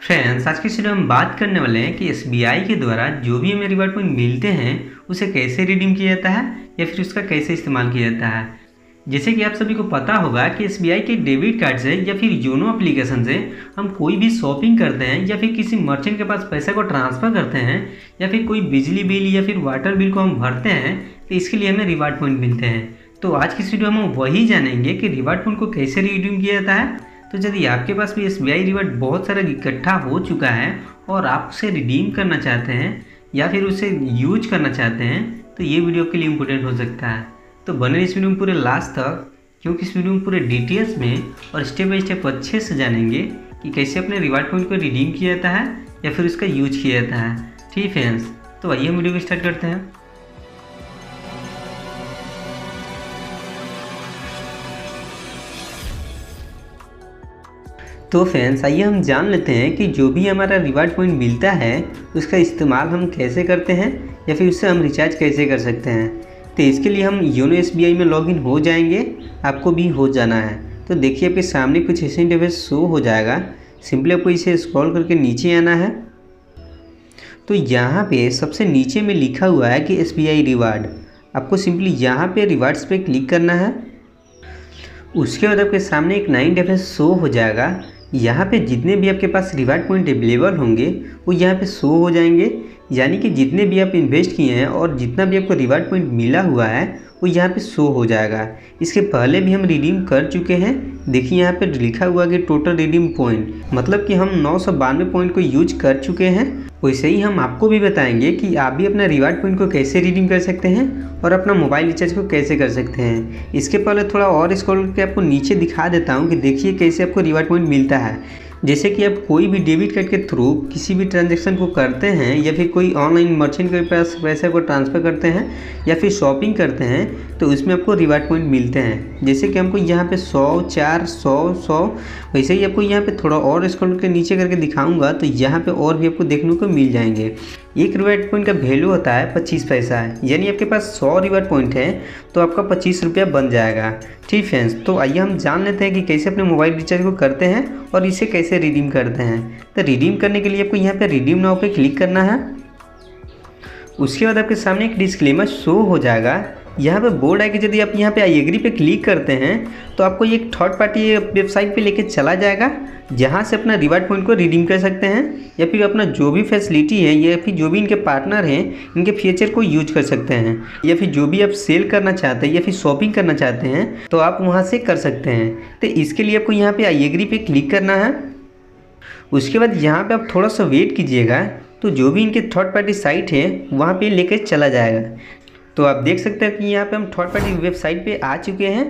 Friends आज की video में हम बात करने वाले हैं कि SBI के द्वारा जो भी हमें रिवार्ड पॉइंट मिलते हैं, उसे कैसे रिडीम किया जाता है या फिर उसका कैसे इस्तेमाल किया जाता है। जैसे कि आप सभी को पता होगा कि SBI के डेबिट कार्ड से या फिर योनो एप्लीकेशन से हम कोई भी शॉपिंग करते हैं या फिर किसी मर्चेंट के पास पैसे को ट्रांसफ़र करते हैं या फिर कोई बिजली बिल या फिर वाटर बिल को हम भरते हैं तो इसके लिए हमें रिवार्ड पॉइंट मिलते हैं। तो आज की वीडियो में हम वही जानेंगे कि रिवार्ड पॉइंट को कैसे रिडीम किया जाता है तो यदि आपके पास भी एस रिवार्ड बहुत सारा इकट्ठा हो चुका है और आप उसे रिडीम करना चाहते हैं या फिर उसे यूज़ करना चाहते हैं तो ये वीडियो के लिए इम्पोर्टेंट हो सकता है। तो बने इस वीडियो में पूरे लास्ट तक, क्योंकि इस वीडियो में पूरे डिटेल्स में और स्टेप बाई स्टेप अच्छे से जानेंगे कि कैसे अपने रिवार्ड पॉइंट को रिडीम किया जाता है या फिर उसका यूज़ किया जाता है। ठीक फ्रेंड्स तो आइए हम वीडियो को स्टार्ट करते हैं। तो फ्रेंड्स आइए हम जान लेते हैं कि जो भी हमारा रिवार्ड पॉइंट मिलता है, उसका इस्तेमाल हम कैसे करते हैं या फिर उससे हम रिचार्ज कैसे कर सकते हैं। तो इसके लिए हम योनो एस में लॉगिन हो जाएँगे, आपको भी हो जाना है। तो देखिए, आपके सामने कुछ ऐसे इंटरफेस शो हो जाएगा। सिंपली आपको इसे स्क्रॉल करके नीचे आना है। तो यहाँ पे सबसे नीचे में लिखा हुआ है कि एस रिवार्ड आपको सिंपली यहाँ पे रिवार्ड्स पे क्लिक करना है। उसके बाद आपके सामने एक नाइन इंटरफेस शो हो जाएगा। यहाँ पे जितने भी आपके पास रिवार्ड पॉइंट अवेलेबल होंगे, वो यहाँ पे शो हो जाएँगे। यानी कि जितने भी आप इन्वेस्ट किए हैं और जितना भी आपको रिवार्ड पॉइंट मिला हुआ है, वो यहाँ पे शो हो जाएगा। इसके पहले भी हम रिडीम कर चुके हैं। देखिए यहाँ पे लिखा हुआ कि टोटल रिडीम पॉइंट मतलब कि हम नौ सौ बानवे पॉइंट को यूज़ कर चुके हैं। वैसे ही हम आपको भी बताएँगे कि आप भी अपना रिवार्ड पॉइंट को कैसे रिडीम कर सकते हैं और अपना मोबाइल रिचार्ज को कैसे कर सकते हैं। इसके पहले थोड़ा और स्क्रॉल करके आपको नीचे दिखा देता हूँ कि देखिए कैसे आपको रिवार्ड पॉइंट मिलता है। जैसे कि आप कोई भी डेबिट कार्ड के थ्रू किसी भी ट्रांजेक्शन को करते हैं या फिर कोई ऑनलाइन मर्चेंट के पास पैसे को ट्रांसफ़र करते हैं या फिर शॉपिंग करते हैं तो उसमें आपको रिवार्ड पॉइंट मिलते हैं। जैसे कि हमको यहाँ पे सौ, चार, सौ सौ, वैसे ही आपको यहाँ पे थोड़ा और स्क्रॉल के नीचे करके दिखाऊँगा तो यहाँ पे और भी आपको देखने को मिल जाएँगे। एक रिवार्ड पॉइंट का वैल्यू होता है पच्चीस पैसा। यानी आपके पास सौ रिवार्ड पॉइंट है तो आपका पच्चीस रुपया बन जाएगा। ठीक फ्रेंड्स तो आइए हम जान लेते हैं कि कैसे अपने मोबाइल रिचार्ज को करते हैं और इसे कैसे रिडीम करते हैं। तो रिडीम करने के लिए आपको यहाँ पर रिडीम नाव पर क्लिक करना है। उसके बाद आपके सामने एक डिस्क्लेमर शो हो जाएगा। यहाँ पे बोर्ड है कि यदि आप यहाँ पे आई एग्री पे क्लिक करते हैं तो आपको एक थर्ड पार्टी वेबसाइट पे लेके चला जाएगा, जहाँ से अपना रिवार्ड पॉइंट को रिडीम कर सकते हैं, या फिर अपना जो भी फैसिलिटी है, या फिर जो भी इनके पार्टनर हैं, इनके फीचर को यूज़ कर सकते हैं, या फिर जो भी आप सेल करना चाहते हैं, या फिर शॉपिंग करना चाहते हैं तो आप वहाँ से कर सकते हैं। तो इसके लिए आपको यहाँ पर आई एग्री पे क्लिक करना है। उसके बाद यहाँ पर आप थोड़ा सा वेट कीजिएगा तो जो भी इनके थर्ड पार्टी साइट है, वहाँ पे लेकर चला जाएगा। तो आप देख सकते हैं कि यहाँ पे हम थर्ड पार्टी वेबसाइट पे आ चुके हैं।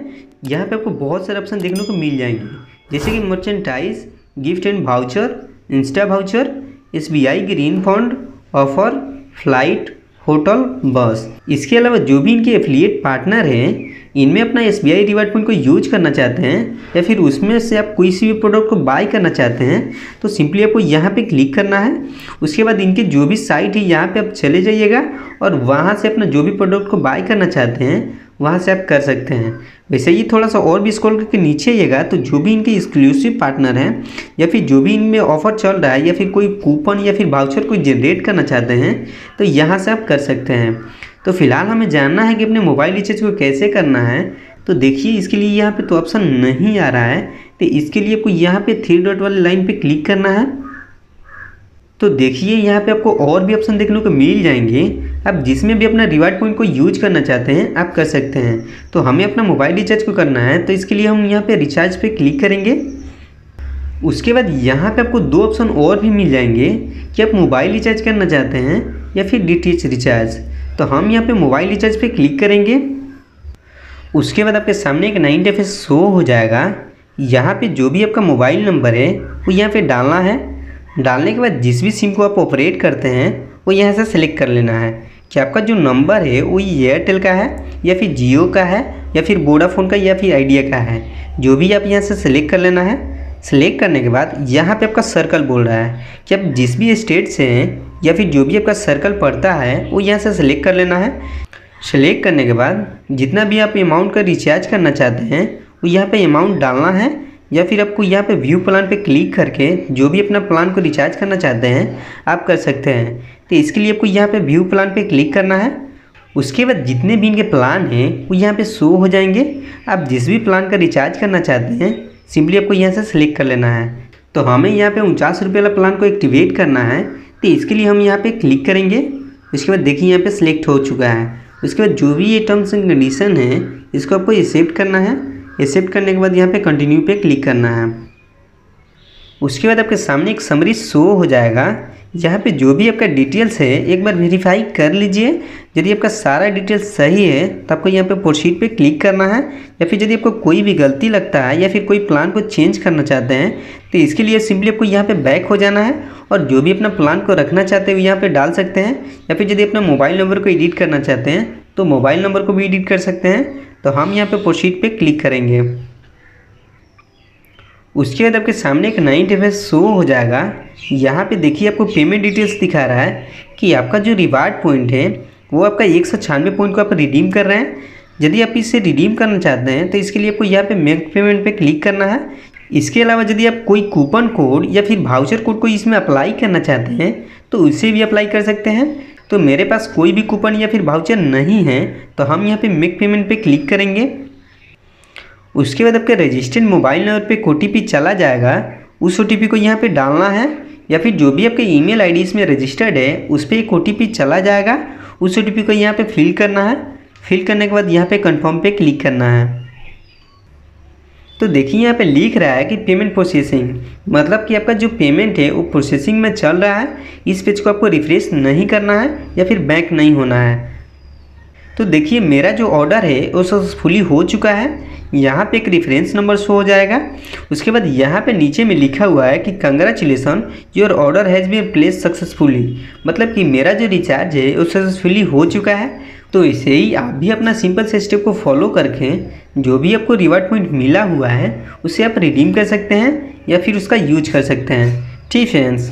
यहाँ पे आपको बहुत सारे ऑप्शन देखने को मिल जाएँगे। जैसे कि merchandise gift and voucher insta voucher S B I green fund offer flight hotel bus इसके अलावा जो भी इनके एफिलिएट पार्टनर हैं इनमें अपना S B I reward point को यूज़ करना चाहते हैं, या फिर उसमें से आप कोई सी भी प्रोडक्ट को बाय करना चाहते हैं तो सिंपली आपको यहाँ पे क्लिक करना है। उसके बाद इनके जो भी साइट है, यहाँ पे आप चले जाइएगा और वहाँ से अपना जो भी प्रोडक्ट को बाय करना चाहते हैं, वहाँ से आप कर सकते हैं। वैसे ही थोड़ा सा और भी स्क्रॉल करके नीचे आइएगा तो जो भी इनके एक्सक्लूसिव पार्टनर हैं, या फिर जो भी इनमें ऑफ़र चल रहा है, या फिर कोई कूपन या फिर वाउचर कोई जनरेट करना चाहते हैं तो यहाँ से आप कर सकते हैं। तो फ़िलहाल हमें जानना है कि अपने मोबाइल रिचार्ज को कैसे करना है। तो देखिए, इसके लिए यहाँ पे तो ऑप्शन नहीं आ रहा है। तो इसके लिए आपको यहाँ पे थ्री डॉट वाले लाइन पे क्लिक करना है। तो देखिए, यहाँ पे आपको और भी ऑप्शन देखने को मिल जाएँगे। आप जिसमें भी अपना रिवार्ड पॉइंट को यूज़ करना चाहते हैं, आप कर सकते हैं। तो हमें अपना मोबाइल रिचार्ज को करना है। तो इसके लिए हम यहाँ पे रिचार्ज पे क्लिक करेंगे। उसके बाद यहाँ पे आपको दो ऑप्शन और भी मिल जाएँगे कि आप मोबाइल रिचार्ज करना चाहते हैं या फिर डीटीएच रिचार्ज तो हम यहाँ पे मोबाइल रिचार्ज पे क्लिक करेंगे। उसके बाद आपके सामने एक नाइन डेफेस शो हो जाएगा। यहाँ पे जो भी आपका मोबाइल नंबर है, वो यहाँ पे डालना है। डालने के बाद जिस भी सिम को आप ऑपरेट करते हैं, वो यहाँ से सिलेक्ट कर लेना है। कि आपका जो नंबर है, वो एयरटेल का है, या फिर जियो का है, या फिर वोडाफोन का, या फिर आइडिया का है। जो भी आप यहाँ से सिलेक्ट कर लेना है। सिलेक्ट करने के बाद यहाँ पे आपका सर्कल बोल रहा है कि आप जिस भी स्टेट से हैं या फिर जो भी आपका सर्कल पड़ता है, वो यहाँ से सिलेक्ट कर लेना है। सेलेक्ट करने के बाद, जितना भी आप अमाउंट का रिचार्ज करना चाहते हैं, वो यहाँ पे अमाउंट डालना है, या फिर आपको यहाँ पे व्यू प्लान पे क्लिक करके जो भी अपना प्लान को रिचार्ज करना चाहते हैं, आप कर सकते हैं। तो इसके लिए आपको यहाँ पे व्यू प्लान पे क्लिक करना है। उसके बाद जितने भी इनके प्लान हैं, वो यहाँ पे शो हो जाएँगे। आप जिस भी प्लान का रिचार्ज करना चाहते हैं सिंपली आपको यहाँ से सिलेक्ट कर लेना है। तो हमें यहाँ पे उनचास वाला प्लान को एक्टिवेट करना है। तो इसके लिए हम यहाँ पे क्लिक करेंगे। उसके बाद देखिए यहाँ पे सिलेक्ट हो चुका है। उसके बाद जो भी ये टर्म्स एंड कंडीशन है, इसको आपको एक्सेप्ट करना है। एक्सेप्ट करने के बाद यहाँ पे कंटिन्यू पे क्लिक करना है। उसके बाद आपके सामने एक समरी शो हो जाएगा। यहाँ पे जो भी आपका डिटेल्स है, एक बार वेरीफाई कर लीजिए। यदि आपका सारा डिटेल्स सही है तो आपको यहाँ पे प्रोसीड पे क्लिक करना है, या फिर यदि आपको कोई भी गलती लगता है, या फिर कोई प्लान को चेंज करना चाहते हैं तो इसके लिए सिंपली आपको यहाँ पे बैक हो जाना है, और जो भी अपना प्लान को रखना चाहते हैं यहाँ पर डाल सकते हैं, या फिर यदि अपना मोबाइल नंबर को एडिट करना चाहते हैं तो मोबाइल नंबर को भी एडिट कर सकते हैं। तो हम यहाँ पर प्रोसीड पर क्लिक करेंगे। उसके बाद आपके सामने एक नई इंटरफेस शो हो जाएगा। यहाँ पे देखिए आपको पेमेंट डिटेल्स दिखा रहा है कि आपका जो रिवार्ड पॉइंट है, वो आपका एक सौ छियानवे पॉइंट को आप रिडीम कर रहे हैं। यदि आप इसे रिडीम करना चाहते हैं तो इसके लिए आपको यहाँ पे मेक पेमेंट पे क्लिक करना है। इसके अलावा यदि आप कोई कूपन कोड या फिर भाउचर कोड को इसमें अप्लाई करना चाहते हैं तो उसे भी अप्लाई कर सकते हैं। तो मेरे पास कोई भी कूपन या फिर भाउचर नहीं है तो हम यहाँ पे मेक पेमेंट पे क्लिक करेंगे। उसके बाद आपके रजिस्टर्ड मोबाइल नंबर पे ओ चला जाएगा। उस ओटीपी को यहाँ पे डालना है या फिर जो भी आपके ईमेल आईडी इसमें रजिस्टर्ड है, उस पर एक ओ चला जाएगा। उस ओटीपी को यहाँ पे फिल करना है। फिल करने के बाद यहाँ पे कंफर्म पे क्लिक करना है। तो देखिए, यहाँ पे लिख रहा है कि पेमेंट प्रोसेसिंग मतलब कि आपका जो पेमेंट है, वो प्रोसेसिंग में चल रहा है। इस पेज को आपको रिफ्रेश नहीं करना है या फिर बैंक नहीं होना है। तो देखिए, मेरा जो ऑर्डर है, वो सक्सेसफुली हो चुका है। यहाँ पे एक रेफरेंस नंबर शो हो जाएगा। उसके बाद यहाँ पे नीचे में लिखा हुआ है कि congratulation your order has been place successfully मतलब कि मेरा जो रिचार्ज है, वो सक्सेसफुली हो चुका है। तो इसे ही आप भी अपना सिंपल से स्टेप को फॉलो करके, जो भी आपको रिवार्ड पॉइंट मिला हुआ है, उसे आप रिडीम कर सकते हैं या फिर उसका यूज़ कर सकते हैं। ठीक फ्रेंड्स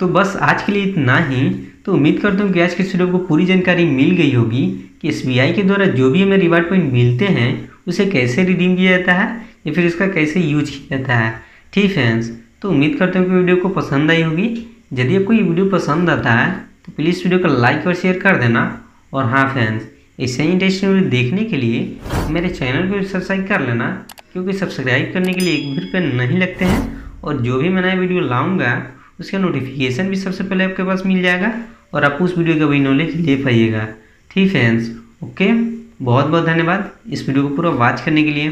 तो बस आज के लिए इतना ही। तो उम्मीद करता हूँ कि आज के वीडियो को पूरी जानकारी मिल गई होगी कि एस के द्वारा जो भी हमें रिवार्ड पॉइंट मिलते हैं, उसे कैसे रिडीम किया जाता है या फिर इसका कैसे यूज़ किया जाता है। ठीक फ्रेंड्स तो उम्मीद करता हूँ कि वीडियो को पसंद आई होगी। यदि आपको ये वीडियो पसंद आता है तो प्लीज़ वीडियो को लाइक और शेयर कर देना। और हाँ फ्रेंड्स ऐसे ही इंटरेस्टिंग वीडियो देखने के लिए मेरे चैनल को सब्सक्राइब कर लेना, क्योंकि सब्सक्राइब करने के लिए एक भी रुपये नहीं लगते हैं। और जो भी मैं नया वीडियो लाऊँगा उसका नोटिफिकेशन भी सबसे पहले आपके पास मिल जाएगा और आप उस वीडियो का भी नॉलेज ले पाइएगा। ठीक है फ्रेंड्स ओके बहुत बहुत धन्यवाद इस वीडियो को पूरा वॉच करने के लिए।